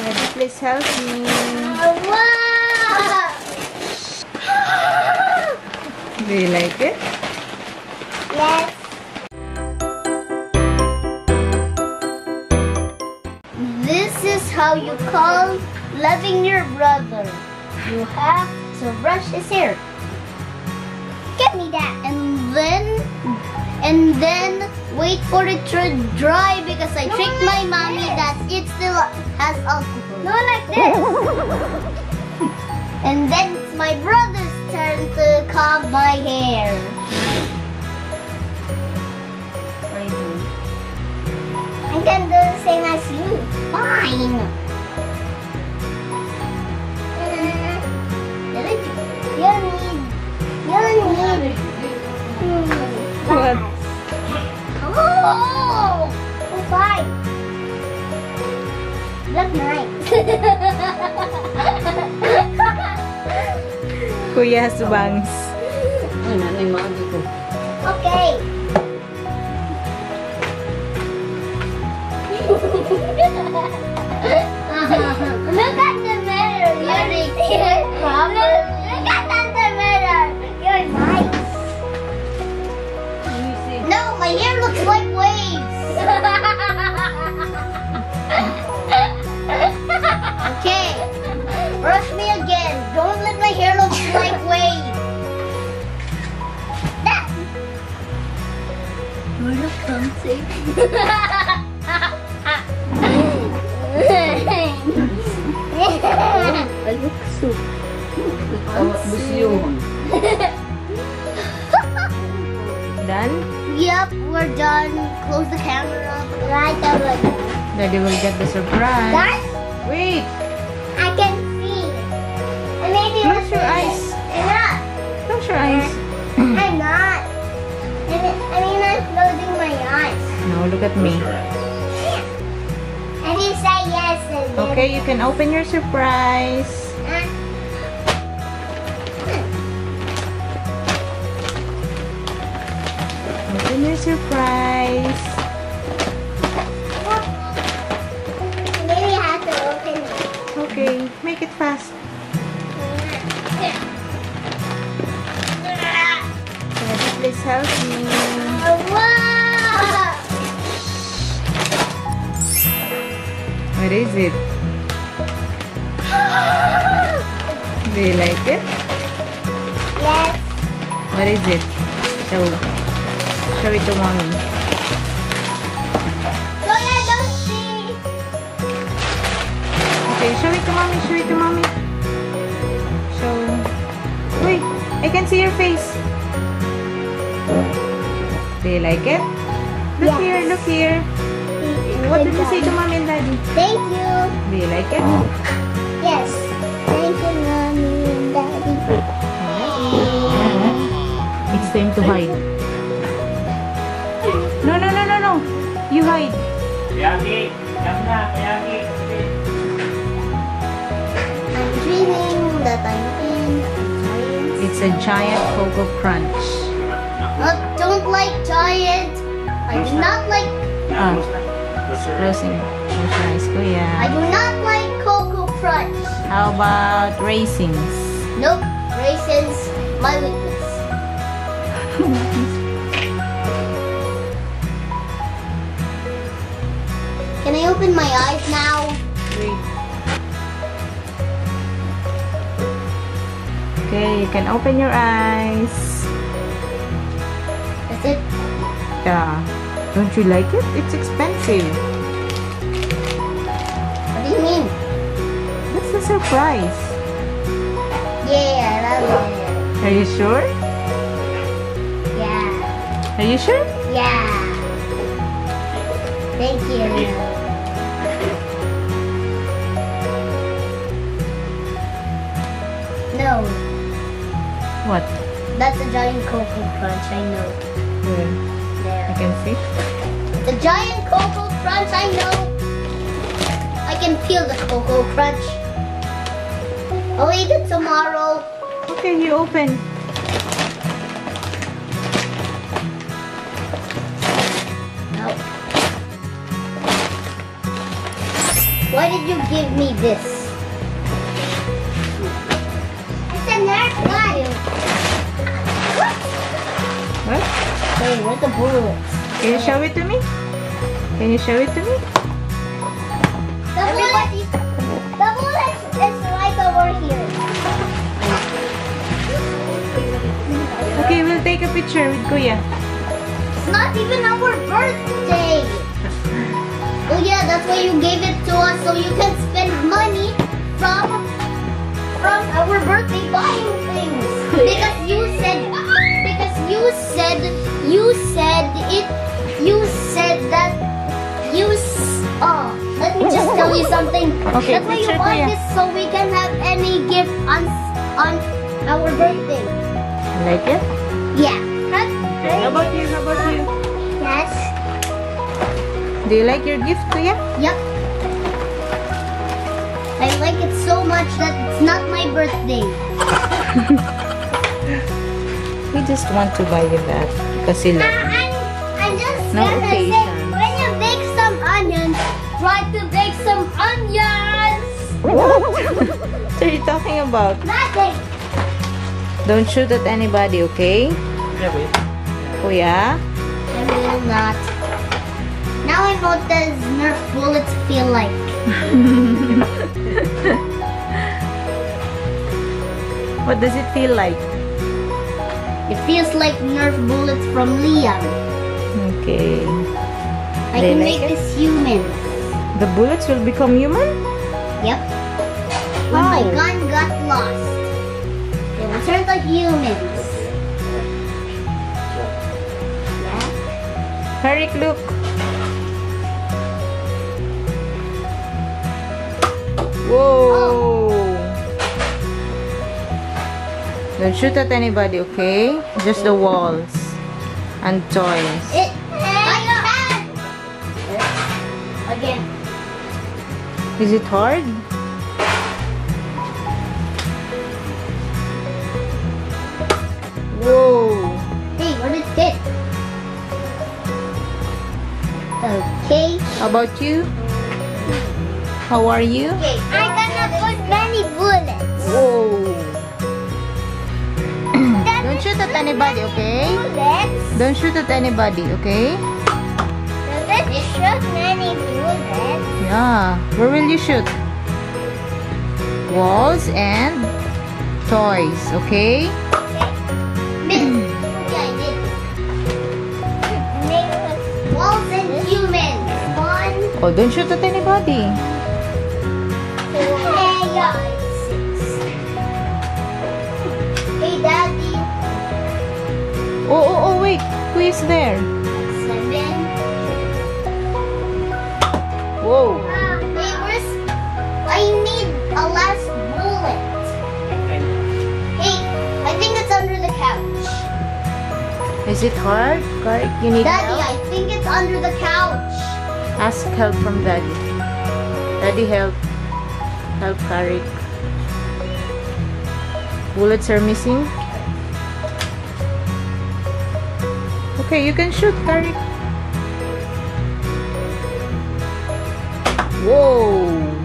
Daddy, please help me. Wow! Do you like it? Yes. This is how you call loving your brother. You have to brush his hair. Get me that. And then, and then wait for it to dry because I tricked my mommy that it still has alcohol. No, like this. and then it's my brother's turn to comb my hair. What are you doing? I can do the same as you. Fine. You need, you need. Oh, oh fine. Look nice. Kuya has bangs. Ay, nanay, magi ko. okay. Like waves. okay. Brush me again. Don't let my hair look like waves. That. You look fancy. There. Daddy will get the surprise. Guys, Wait! I can see. And maybe Close your eyes. I'm not. Close your eyes. I'm not. I mean, I mean, I'm closing my eyes. No, look at me. And you say yes. Okay, you can open your surprise. Uh, Open your surprise. Okay, make it fast. Daddy, please help me. What is it? Do you like it? Yes. What is it? Show. Show it to mommy. Okay, show it to mommy. Show it to mommy. Show. Wait, I can see your face. Do you like it? Look Yes. here, look here. What did you say to mommy and daddy? Thank you. Do you like it? Yes. Thank you, mommy and daddy. It's time to hide. No, no, no, no, no. You hide. Yagi, yan na, Yagi. Dreaming that I'm in. It's a giant Koko Krunch. I don't like giant. I do not like. Ah. Close na. Close your eyes. Closing. Close I do not like Koko Krunch. How about racings? Nope. Raisins, my weakness. Can I open my eyes now? Wait. Okay, you can open your eyes. That's it. Yeah. Don't you like it? It's expensive. What do you mean? That's a surprise. Yeah, I love it. Are you sure? Yeah. Are you sure? Yeah. Thank you. No, What? that's a giant Koko Krunch, I know. Where? I can see. The giant Koko Krunch, I know. I can feel the Koko Krunch. I'll eat it tomorrow. Okay, you open. Why did you give me this? It's a Nerf gun. What? Hey, where's the bullets? Can you show it to me? Can you show it to me? The bullet, the bullet is right over here. Okay, we'll take a picture with Kuya. It's not even our birthday. Oh yeah, that's why you gave it to us so you can spend money from from our birthday buying things. Because you said because you said you said it you said that you oh let me just tell you something. Okay, that's why you bought Kuya. this so we can have any gift on on our birthday. Like it? Yeah. How about you? How about you? Yes. Do you like your gift, Kuya? Yep. I like it so much that it's not my birthday. We just want to buy you that because you Uh, love I'm, I'm just No gonna say, when you bake some onions, try to bake some onions. What? what are you talking about? Nothing. Don't shoot at anybody, okay? Yeah, wait. Kuya? I will not. Now I know what does Nerf bullets feel like. What does it feel like? It feels like Nerf bullets from Liam. Okay. I They can like make it? this human. The bullets will become human? Yep. When my gun got lost, they will turn to humans. Yeah. Harik, look. Whoa. Don't shoot at anybody, okay? Just the walls and toys. It. Again. Is it hard? Whoa. Hey, what did it? Okay. How about you? How are you? Okay. I gonna put many bullets. Whoa. Don't shoot at anybody, okay? Bullets. Don't shoot at anybody, okay? It shoot many bullets? Yeah. Where will you shoot? Walls and toys, okay? Miss. yeah, I did. Make walls and humans. One, Oh, don't shoot at anybody. Two, five, six. Hey, Daddy. Oh, oh, oh, wait. Who is there? Seven. Whoa. Hey, where's... I need a last bullet. Hey, I think it's under the couch. Is it hard? Karik, you need Daddy, help? I think it's under the couch. Ask help from daddy. Daddy, help. Help Karik. Bullets are missing. Okay, you can shoot, Karik. Whoa.